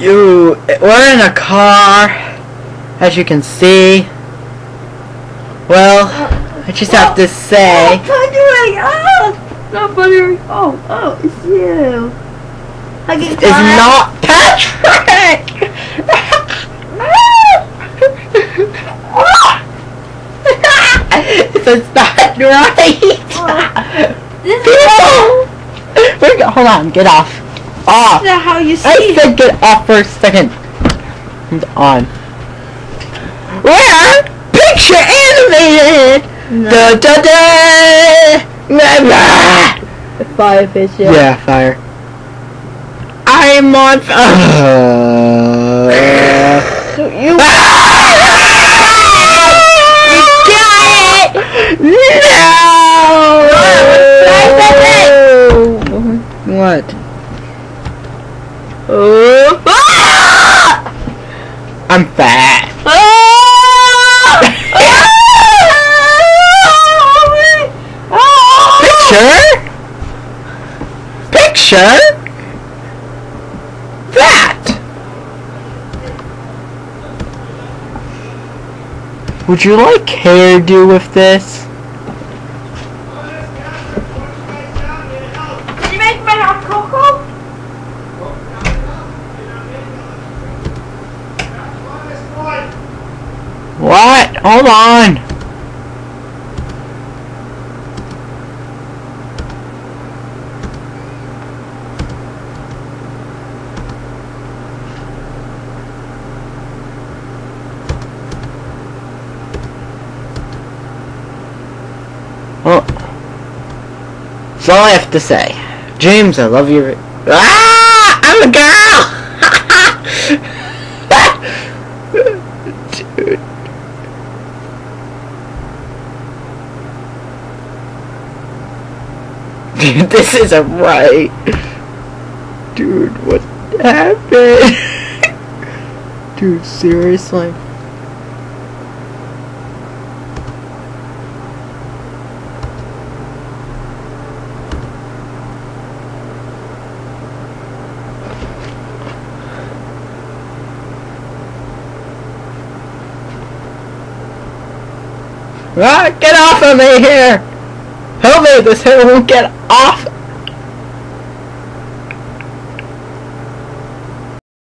You, we're in a car, as you can see. Well, I just have to say! Oh! Not buttering! Oh, oh, it's you! It's not Patrick! it's not right! This is, hold on, get off. Off! this is how you I see said get off for a second. And on. Where? Picture animated! Da da da! Blah, blah. Fire fish, yeah. Yeah, fire. I'm on fire. Uh. So you ah! You got it! Oh! Ah! I'm fat. Picture? Picture? That! Would you like hairdo with this? Hold on. Well, that's all I have to say. James, I love you. Ah! I'm a girl! Dude. Dude, this isn't right. Dude, what happened? Dude, seriously? Ah, get off of me here! Help me, this hair won't get off